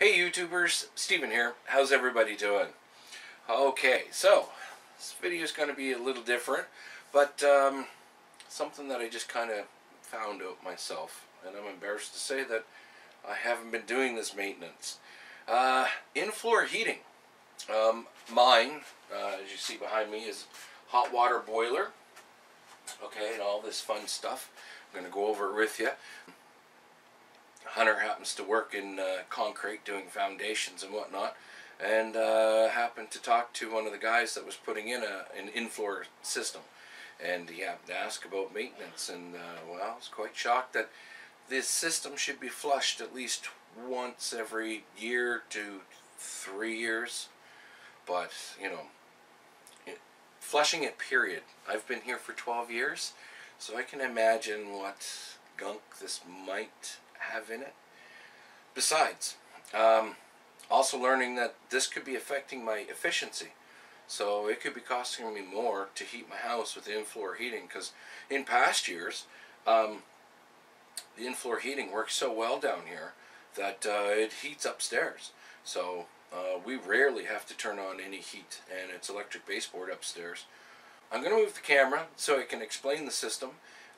Hey YouTubers, Steven here. How's everybody doing? Okay, so this video is going to be a little different, but um, something that I just kind of found out myself, and I'm embarrassed to say that I haven't been doing this maintenance. Uh, in-floor heating. Um, mine, uh, as you see behind me, is hot water boiler. Okay, and all this fun stuff. I'm going to go over it with you. Hunter happens to work in uh, concrete doing foundations and whatnot and uh, happened to talk to one of the guys that was putting in a, an in-floor system. And he happened to ask about maintenance and uh, well I was quite shocked that this system should be flushed at least once every year to three years. But you know it, flushing it period. I've been here for 12 years so I can imagine what gunk this might have in it. Besides, um, also learning that this could be affecting my efficiency. So it could be costing me more to heat my house with in-floor heating because in past years, um, the in-floor heating works so well down here that uh, it heats upstairs. So uh, we rarely have to turn on any heat and it's electric baseboard upstairs. I'm going to move the camera so I can explain the system.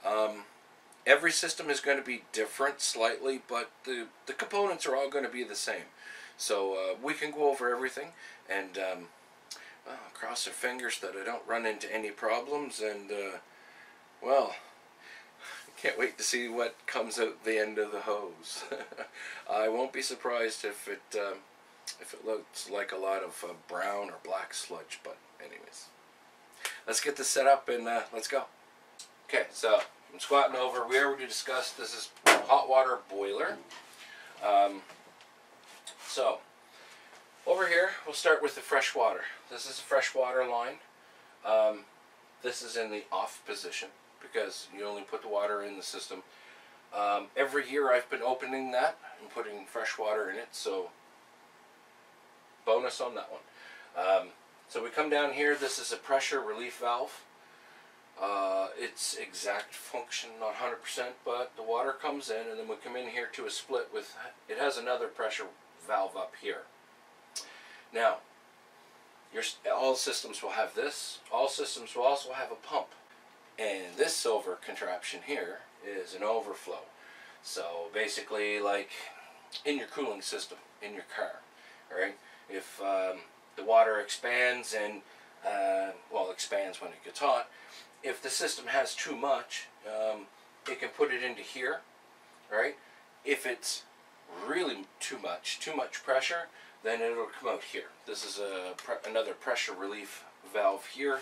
Um, every system is going to be different slightly, but the, the components are all going to be the same. So uh, we can go over everything and um, uh, cross our fingers that I don't run into any problems and uh, well, I can't wait to see what comes out the end of the hose. I won't be surprised if it um, if it looks like a lot of uh, brown or black sludge, but anyways. Let's get this set up and uh, let's go. Okay, so I'm squatting over. We already discussed this is hot water boiler. Um, so, over here, we'll start with the fresh water. This is a fresh water line. Um, this is in the off position because you only put the water in the system. Um, every year I've been opening that and putting fresh water in it, so bonus on that one. Um, so we come down here, this is a pressure relief valve. Uh, its exact function, not 100%, but the water comes in and then we come in here to a split with, it has another pressure valve up here. Now, your, all systems will have this. All systems will also have a pump. And this silver contraption here is an overflow. So basically like in your cooling system, in your car, right? If um, the water expands and, uh, well expands when it gets hot, if the system has too much, um, it can put it into here, right? If it's really too much, too much pressure, then it'll come out here. This is a another pressure relief valve here,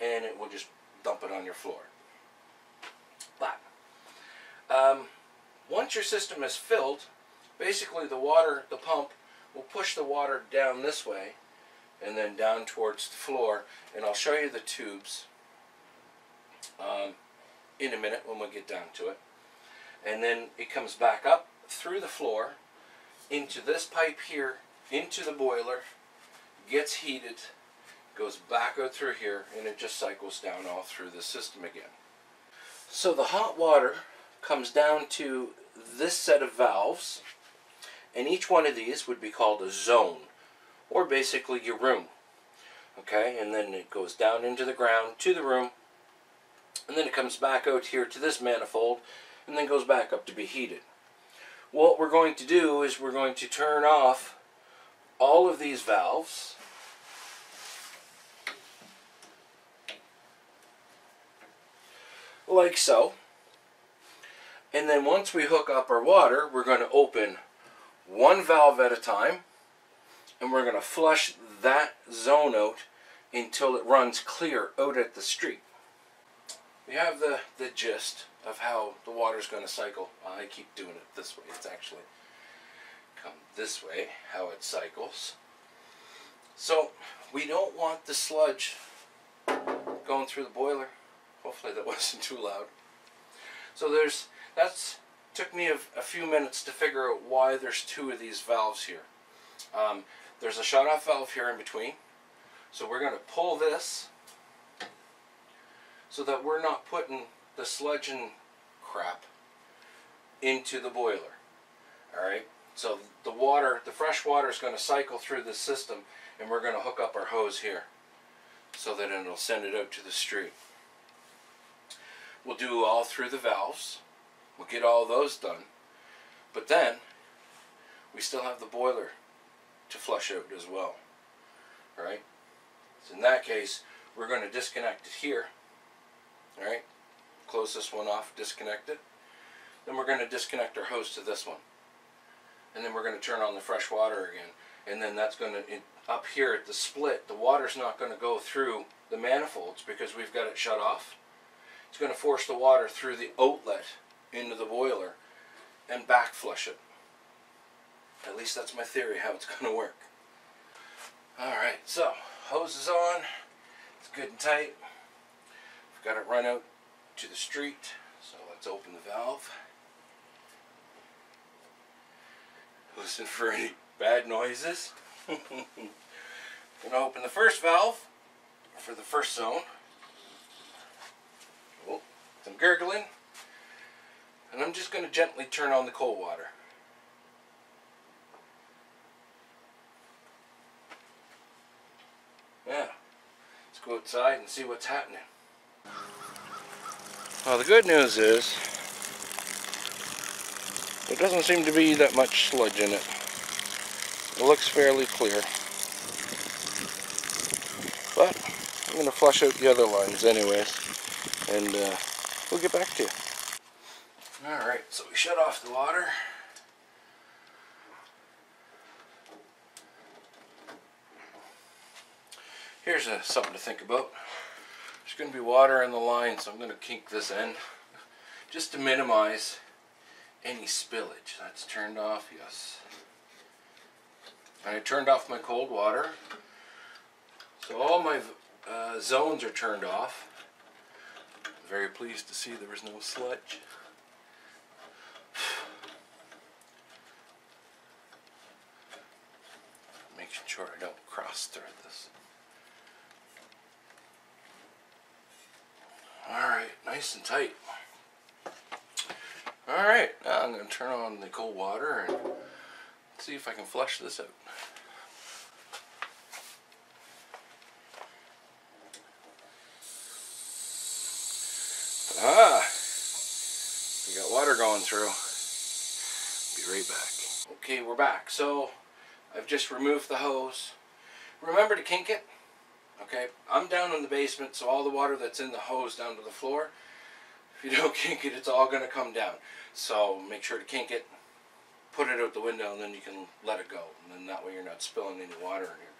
and it will just dump it on your floor. But um, once your system is filled, basically the water, the pump, will push the water down this way, and then down towards the floor, and I'll show you the tubes um, in a minute when we get down to it. And then it comes back up through the floor into this pipe here, into the boiler, gets heated, goes back out through here, and it just cycles down all through the system again. So the hot water comes down to this set of valves, and each one of these would be called a zone, or basically your room. Okay, and then it goes down into the ground to the room, and then it comes back out here to this manifold and then goes back up to be heated. What we're going to do is we're going to turn off all of these valves. Like so. And then once we hook up our water we're going to open one valve at a time and we're going to flush that zone out until it runs clear out at the street you have the, the gist of how the water is going to cycle. I keep doing it this way. It's actually come this way, how it cycles. So we don't want the sludge going through the boiler. Hopefully that wasn't too loud. So there's, that's, took me a, a few minutes to figure out why there's two of these valves here. Um, there's a shut off valve here in between. So we're going to pull this so that we're not putting the sludge and crap into the boiler. Alright, so the water, the fresh water is going to cycle through the system and we're going to hook up our hose here so that it'll send it out to the street. We'll do all through the valves. We'll get all those done. But then we still have the boiler to flush out as well. All right? So in that case, we're going to disconnect it here. Alright? Close this one off, disconnect it. Then we're going to disconnect our hose to this one. And then we're going to turn on the fresh water again. And then that's going to, up here at the split, the water's not going to go through the manifolds because we've got it shut off. It's going to force the water through the outlet into the boiler and back flush it. At least that's my theory how it's going to work. Alright, so hose is on. It's good and tight. Got it run out to the street. So let's open the valve. Listen for any bad noises. I'm going to open the first valve for the first zone. Oh, some gurgling. And I'm just going to gently turn on the cold water. Yeah. Let's go outside and see what's happening. Well, the good news is there doesn't seem to be that much sludge in it. It looks fairly clear. But I'm going to flush out the other lines anyways. And uh, we'll get back to you. Alright, so we shut off the water. Here's a, something to think about. Going to be water in the line, so I'm going to kink this end just to minimize any spillage. That's turned off, yes. And I turned off my cold water. So all my uh, zones are turned off. very pleased to see there was no sludge. Making sure I don't cross thread this. Alright, nice and tight. Alright, now I'm going to turn on the cold water and see if I can flush this out. Ah, we got water going through. Be right back. Okay, we're back. So, I've just removed the hose. Remember to kink it. Okay, I'm down in the basement, so all the water that's in the hose down to the floor, if you don't kink it, it's all going to come down. So make sure to kink it, put it out the window, and then you can let it go. And then that way you're not spilling any water in here.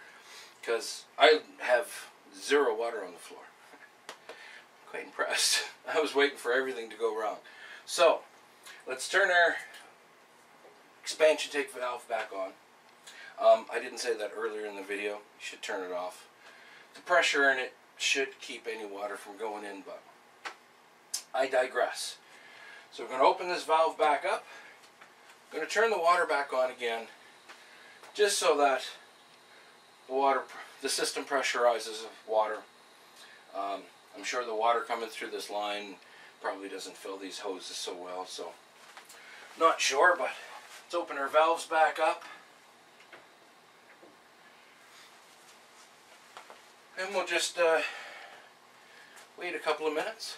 Because I have zero water on the floor. Quite impressed. I was waiting for everything to go wrong. So, let's turn our expansion take valve back on. Um, I didn't say that earlier in the video. You should turn it off the pressure in it should keep any water from going in, but I digress. So we're going to open this valve back up. I'm going to turn the water back on again, just so that the water, the system pressurizes water. Um, I'm sure the water coming through this line probably doesn't fill these hoses so well, so not sure, but let's open our valves back up. And we'll just uh, wait a couple of minutes.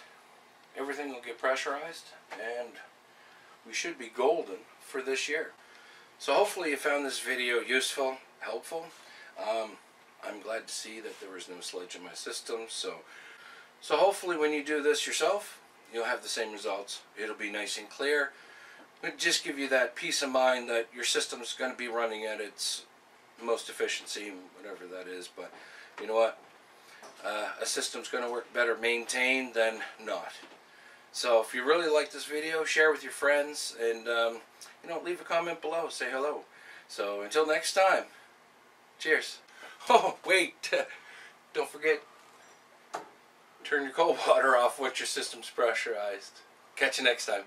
Everything will get pressurized and we should be golden for this year. So hopefully you found this video useful, helpful. Um, I'm glad to see that there was no sludge in my system. So, so hopefully when you do this yourself, you'll have the same results. It'll be nice and clear. It'll just give you that peace of mind that your system's going to be running at its most efficiency, whatever that is. But you know what? Uh, a system's going to work better maintained than not. So if you really like this video, share with your friends and um, you know leave a comment below. Say hello. So until next time, cheers. Oh wait, don't forget turn your cold water off once your system's pressurized. Catch you next time.